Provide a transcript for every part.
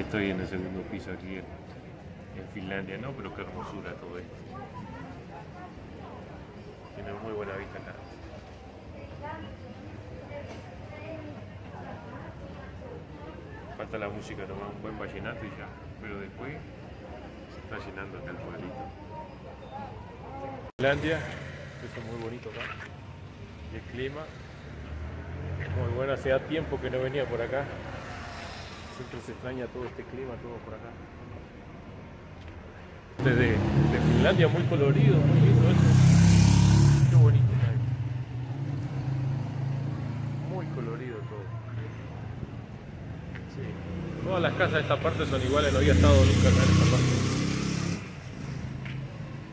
estoy en el segundo piso aquí en, Finlandia, ¿no? Pero qué hermosura todo esto. Tiene muy buena vista acá. Falta la música nomás, un buen vallenato y ya. Pero después se está llenando acá el pueblito. Finlandia, eso es muy bonito acá. Y el clima, muy bueno, hacía tiempo que no venía por acá. Siempre se extraña todo este clima, todo por acá. Este de, Finlandia muy colorido, muy lindo eso. Qué bonito está esto. Muy colorido todo. Sí. Todas las casas de esta parte son iguales, no había estado nunca acá en esta parte.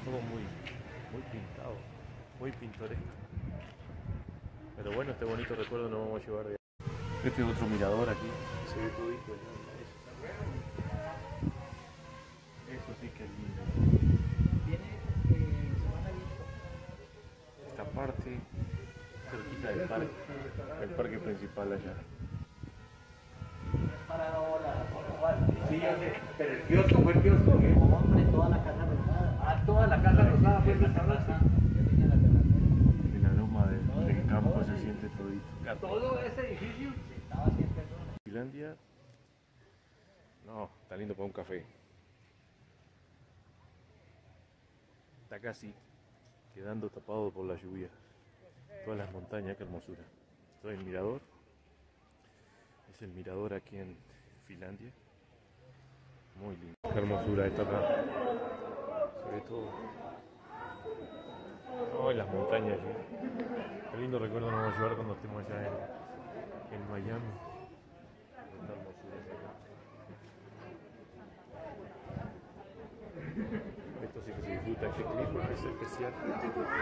Todo muy, muy pintado, muy pintoresco. Pero bueno, este bonito recuerdo nos vamos a llevar de Este es otro mirador aquí, se ve todito allá. Eso sí que es lindo. Esta parte, cerquita del parque, el parque principal allá. Sí, ya sé, pero el kiosco fue el kiosco. Hombre, toda la casa rosada. Ah, toda la casa rosada fue. Yo la casa. El aroma de- del campo se siente todito. Todo ese edificio. Estaba 100 personas. Finlandia. No, está lindo para un café. Está casi quedando tapado por la lluvia. Todas las montañas, qué hermosura. Esto es el mirador. Es el mirador aquí en Finlandia. Muy lindo. Qué hermosura esto acá. Ve todo. Y las montañas allí. Qué lindo recuerdo nos vamos a llevar cuando estemos allá en Miami. Esta hermosura. Esto sí que se disfruta, este clima es especial.